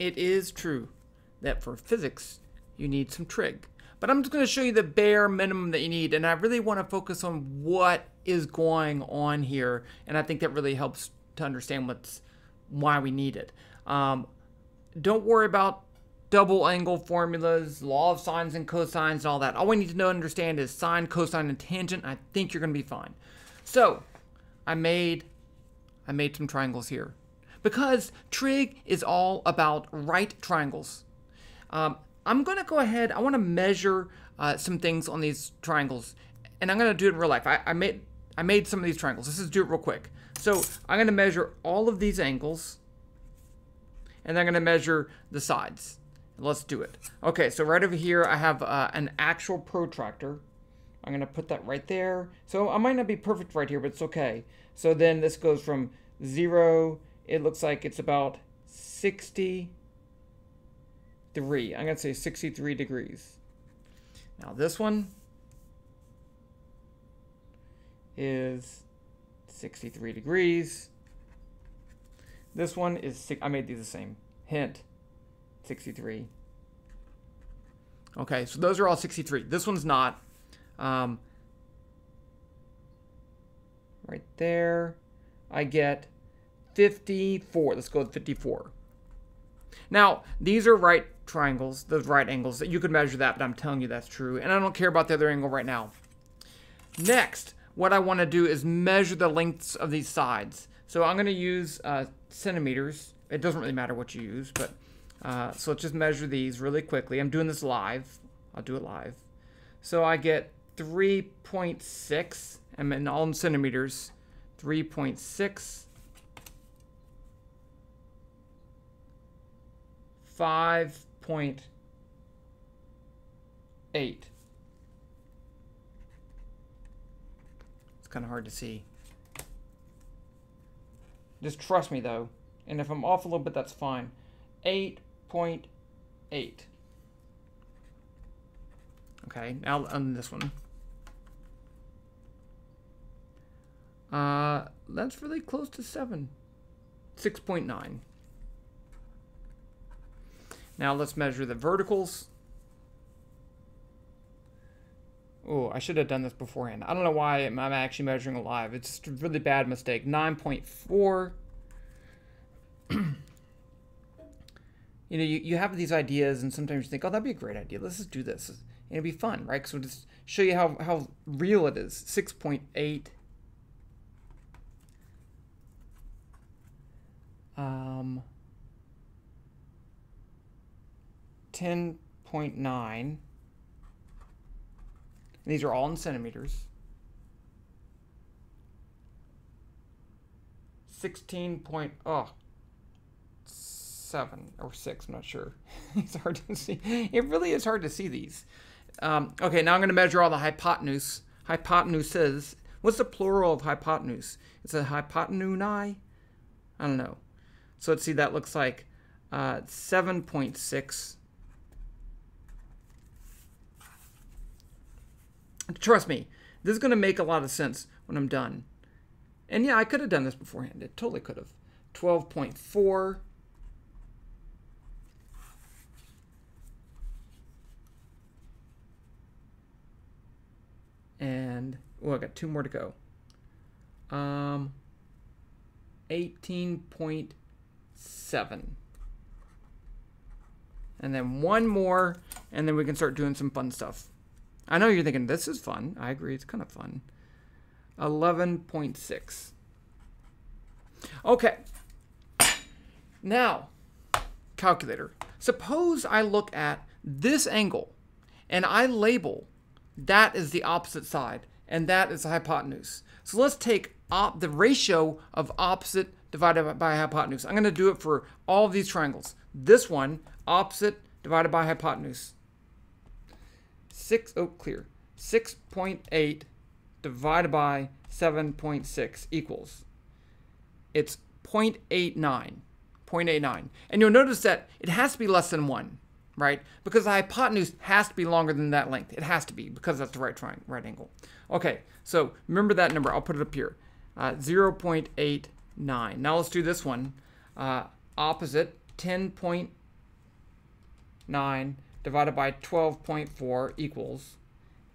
it is true that for physics, you need some trig. But I'm just going to show you the bare minimum that you need, and I really want to focus on what is going on here, and I think that really helps to understand what's why we need it. Um, don't worry about double angle formulas, law of sines and cosines, and all that. All we need to know understand is sine, cosine, and tangent. I think you're going to be fine. So, I made, I made some triangles here because trig is all about right triangles. Um, I'm going to go ahead, I want to measure uh, some things on these triangles, and I'm going to do it in real life. I, I, made, I made some of these triangles. Let's just do it real quick. So I'm going to measure all of these angles, and I'm going to measure the sides. Let's do it. Okay, so right over here, I have uh, an actual protractor. I'm going to put that right there. So I might not be perfect right here, but it's okay. So then this goes from 0, it looks like it's about 63. I'm going to say 63 degrees. Now this one is 63 degrees. This one is, I made these the same. Hint, 63. Okay, so those are all 63. This one's not. Um, right there, I get 54. Let's go with 54. Now, these are right triangles, those right angles. that You could measure that, but I'm telling you that's true. And I don't care about the other angle right now. Next, what I want to do is measure the lengths of these sides. So I'm going to use uh, centimeters. It doesn't really matter what you use, but uh, so let's just measure these really quickly. I'm doing this live. I'll do it live. So I get 3.6, and in all in centimeters, 3.6 5.8. It's kind of hard to see. Just trust me though. And if I'm off a little bit, that's fine. 8.8. Okay, now on this one. Uh, that's really close to 7. 6.9. Now let's measure the verticals. Oh, I should have done this beforehand. I don't know why I'm actually measuring live. It's a really bad mistake. 9.4. you know, you, you have these ideas and sometimes you think, oh, that'd be a great idea. Let's just do this. And it'd be fun, right? Because we'll just show you how, how real it is. 6.8. Um... 10.9. These are all in centimeters. 16 point, oh, 7 or 6, I'm not sure. it's hard to see. It really is hard to see these. Um, okay, now I'm going to measure all the hypotenuse. Hypotenuses. What's the plural of hypotenuse? It's a hypotenusae? I don't know. So let's see, that looks like uh, 7.6 Trust me, this is going to make a lot of sense when I'm done. And yeah, I could have done this beforehand. It totally could have. 12.4. And, oh, I got two more to go. Um, 18.7. And then one more, and then we can start doing some fun stuff. I know you're thinking, this is fun. I agree, it's kind of fun. 11.6. Okay. Now, calculator. Suppose I look at this angle and I label that is the opposite side and that is the hypotenuse. So let's take the ratio of opposite divided by hypotenuse. I'm going to do it for all of these triangles. This one, opposite divided by hypotenuse. 6, oh, clear. 6.8 divided by 7.6 equals. It's 0.89. 0.89. And you'll notice that it has to be less than 1, right? Because the hypotenuse has to be longer than that length. It has to be because that's the right triangle, right angle. Okay, so remember that number. I'll put it up here. Uh, 0.89. Now let's do this one. Uh, opposite 10.9 6.9 divided by 12.4 equals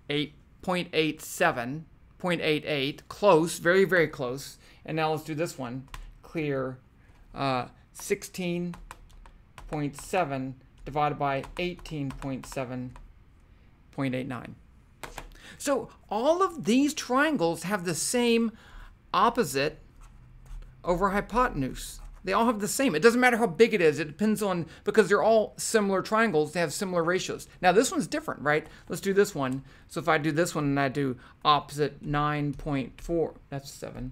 8.87, 0.88, close, very, very close. And now let's do this one, clear uh, 16.7 divided by 18.7.89. So all of these triangles have the same opposite over hypotenuse. They all have the same. It doesn't matter how big it is. It depends on, because they're all similar triangles, they have similar ratios. Now this one's different, right? Let's do this one. So if I do this one and I do opposite 9.4, that's 7,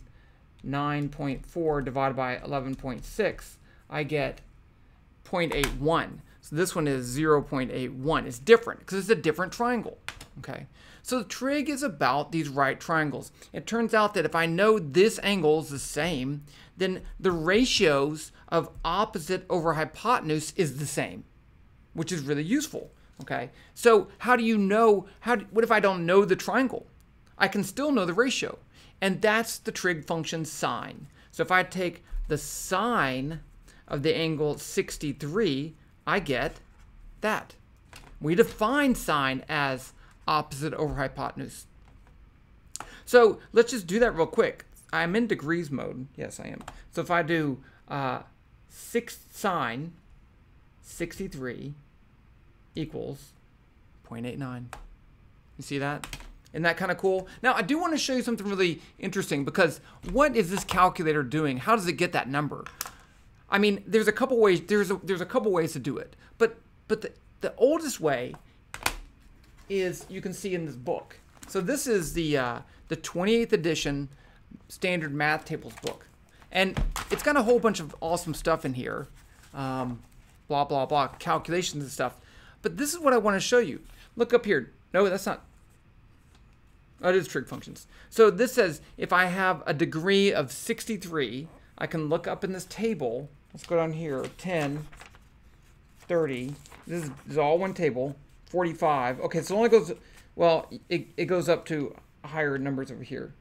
9.4 divided by 11.6, I get 0.81. So this one is 0.81. It's different because it's a different triangle. Okay. So the trig is about these right triangles. It turns out that if I know this angle is the same, then the ratios of opposite over hypotenuse is the same, which is really useful. Okay. So how do you know, how? Do, what if I don't know the triangle? I can still know the ratio. And that's the trig function sine. So if I take the sine of the angle 63, I get that. We define sine as opposite over hypotenuse. So let's just do that real quick. I'm in degrees mode. Yes, I am. So if I do uh, 6 sine 63 equals 0.89. You see that? Isn't that kind of cool? Now, I do want to show you something really interesting because what is this calculator doing? How does it get that number? I mean, there's a couple ways. There's a, there's a couple ways to do it, but but the the oldest way is you can see in this book. So this is the uh, the 28th edition standard math tables book, and it's got a whole bunch of awesome stuff in here, um, blah blah blah, calculations and stuff. But this is what I want to show you. Look up here. No, that's not Oh, it is trig functions. So this says if I have a degree of 63, I can look up in this table. Let's go down here. 10, 30. This is, this is all one table. 45. Okay, so it only goes, well, it, it goes up to higher numbers over here.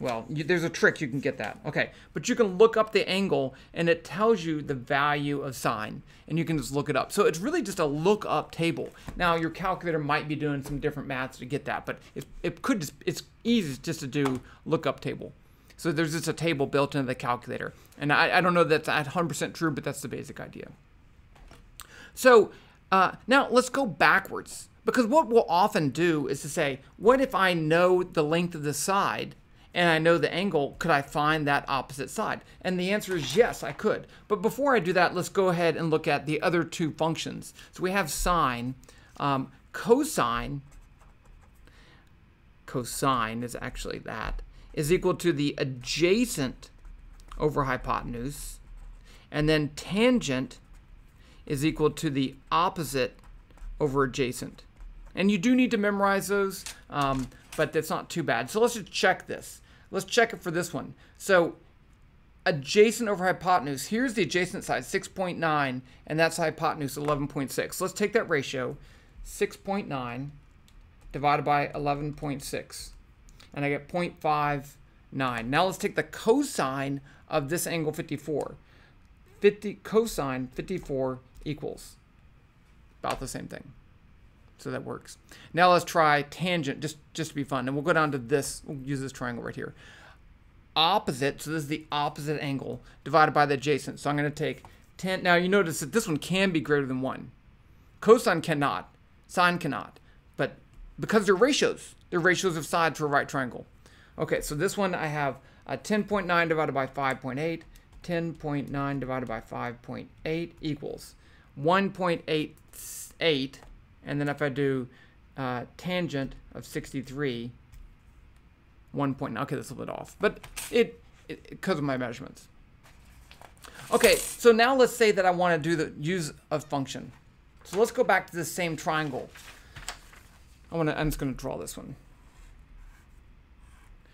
Well, you, there's a trick you can get that. Okay, but you can look up the angle and it tells you the value of sine and you can just look it up. So it's really just a look up table. Now your calculator might be doing some different maths to get that, but it, it could just, it's easy just to do look up table. So there's just a table built into the calculator. And I, I don't know that's 100% true, but that's the basic idea. So uh, now let's go backwards because what we'll often do is to say, what if I know the length of the side and I know the angle, could I find that opposite side? And the answer is yes, I could. But before I do that, let's go ahead and look at the other two functions. So we have sine, um, cosine, cosine is actually that, is equal to the adjacent over hypotenuse, and then tangent is equal to the opposite over adjacent. And you do need to memorize those, um, but that's not too bad. So let's just check this. Let's check it for this one. So adjacent over hypotenuse, here's the adjacent side, 6.9, and that's hypotenuse, 11.6. Let's take that ratio, 6.9 divided by 11.6, and I get 0.59. Now let's take the cosine of this angle 54. 50 cosine 54 equals about the same thing. So that works. Now let's try tangent, just, just to be fun. And we'll go down to this, we'll use this triangle right here. Opposite, so this is the opposite angle, divided by the adjacent. So I'm going to take 10. Now you notice that this one can be greater than 1. Cosine cannot, sine cannot. But because they're ratios, they're ratios of sides for a right triangle. Okay, so this one I have a 10.9 divided by 5.8. 10.9 divided by 5.8 equals 1.88 and then if I do uh, tangent of 63, 1 point, okay, that's a little bit off, but it, because of my measurements. Okay, so now let's say that I want to do the use a function. So let's go back to the same triangle. I want to, I'm just going to draw this one.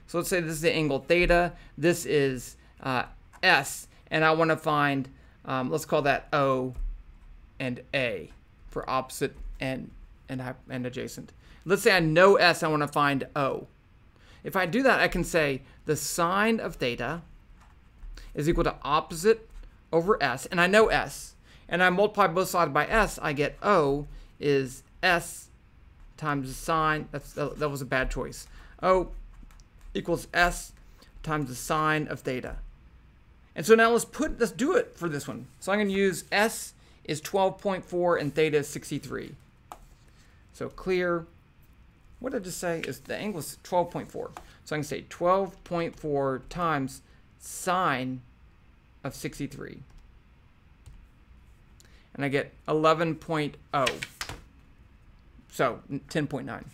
So let's say this is the angle theta. This is uh, S, and I want to find, um, let's call that O and A for opposite and, and, and adjacent. Let's say I know S, I want to find O. If I do that, I can say the sine of theta is equal to opposite over S, and I know S. and I multiply both sides by s, I get O is s times the sine. That's that was a bad choice. O equals s times the sine of theta. And so now let's put let's do it for this one. So I'm going to use s is 12.4 and theta is 63. So clear. What did I just say? Is the angle is 12.4. So I can say 12.4 times sine of 63 and I get 11.0. So 10.9.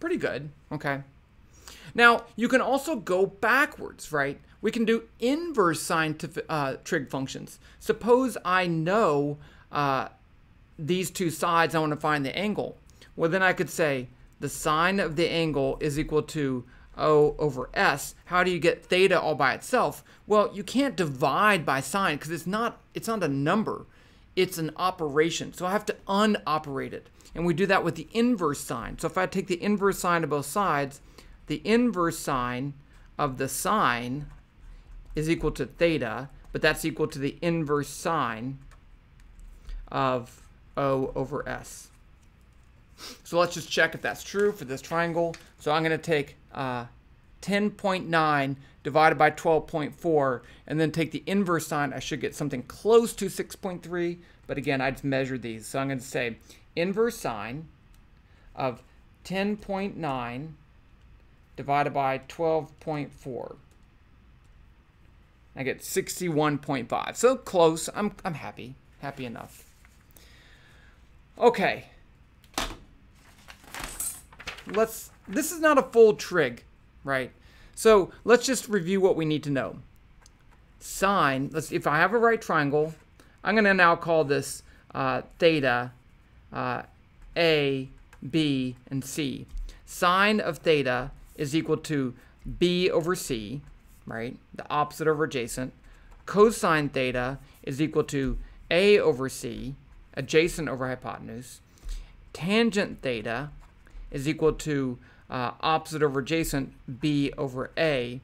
Pretty good. Okay. Now, you can also go backwards, right? We can do inverse scientific uh, trig functions. Suppose I know uh, these two sides, I want to find the angle. Well, then I could say the sine of the angle is equal to O over S, how do you get theta all by itself? Well, you can't divide by sine because it's not it's not a number. It's an operation. So I have to unoperate it. And we do that with the inverse sine. So if I take the inverse sine of both sides, the inverse sine of the sine is equal to theta, but that's equal to the inverse sine of O over S. So let's just check if that's true for this triangle. So I'm going to take uh, 10.9 divided by 12.4 and then take the inverse sine. I should get something close to 6.3, but again, I just measured these. So I'm going to say inverse sine of 10.9 divided by 12.4. I get 61.5. So close. I'm, I'm happy. Happy enough. Okay, let's, this is not a full trig, right? So let's just review what we need to know. Sine, let's, if I have a right triangle, I'm going to now call this uh, theta uh, A, B, and C. Sine of theta is equal to B over C, right? The opposite over adjacent. Cosine theta is equal to A over C, adjacent over hypotenuse. Tangent theta is equal to uh, opposite over adjacent b over a.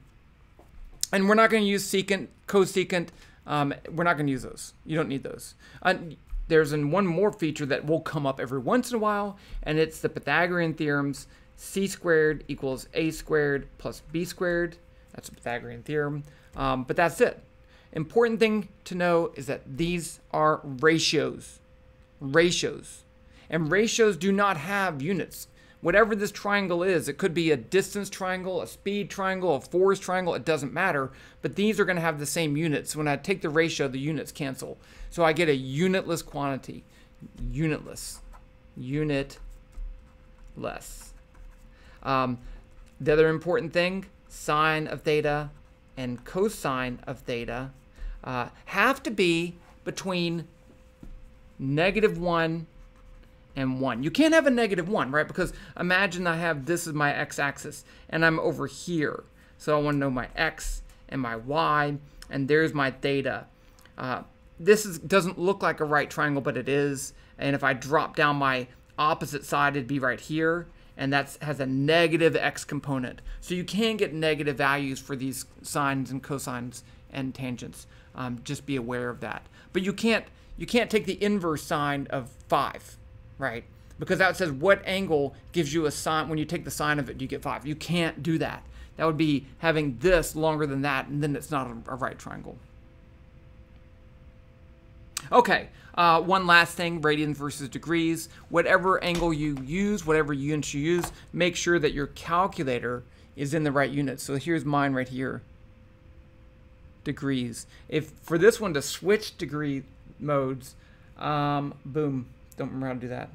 And we're not going to use secant, cosecant. Um, we're not going to use those. You don't need those. Uh, there's an, one more feature that will come up every once in a while, and it's the Pythagorean theorems. c squared equals a squared plus b squared. That's a Pythagorean theorem. Um, but that's it. Important thing to know is that these are ratios. Ratios. And ratios do not have units whatever this triangle is, it could be a distance triangle, a speed triangle, a force triangle, it doesn't matter, but these are going to have the same units. When I take the ratio, the units cancel. So I get a unitless quantity. Unitless. Unitless. Um, the other important thing, sine of theta and cosine of theta uh, have to be between negative 1 and 1. You can't have a negative 1, right? Because imagine I have this is my x-axis, and I'm over here. So I want to know my x and my y, and there's my theta. Uh, this is, doesn't look like a right triangle, but it is. And if I drop down my opposite side, it'd be right here. And that has a negative x component. So you can get negative values for these sines and cosines and tangents. Um, just be aware of that. But you can't you can't take the inverse sine of 5 right? Because that says what angle gives you a sine, when you take the sine of it, you get 5. You can't do that. That would be having this longer than that, and then it's not a, a right triangle. Okay, uh, one last thing, radians versus degrees. Whatever angle you use, whatever units you use, make sure that your calculator is in the right units. So here's mine right here, degrees. If for this one to switch degree modes, um, boom, don't remember how to do that.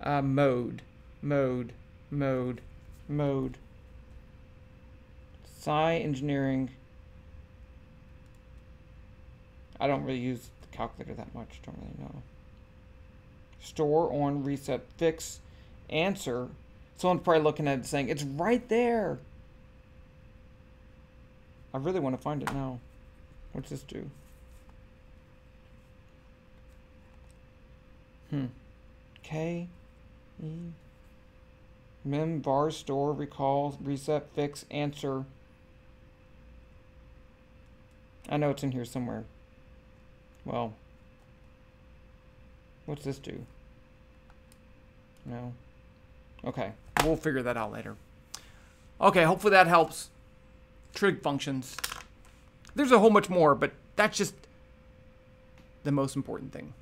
Uh, mode, mode, mode, mode. Sci engineering. I don't really use calculator that much. Don't really know. Store on reset fix answer. Someone's probably looking at it saying it's right there. I really want to find it now. What's this do? Hmm. K. E. Mem var store recall reset fix answer. I know it's in here somewhere. Well, what's this do? No. Okay, we'll figure that out later. Okay, hopefully that helps. Trig functions. There's a whole much more, but that's just the most important thing.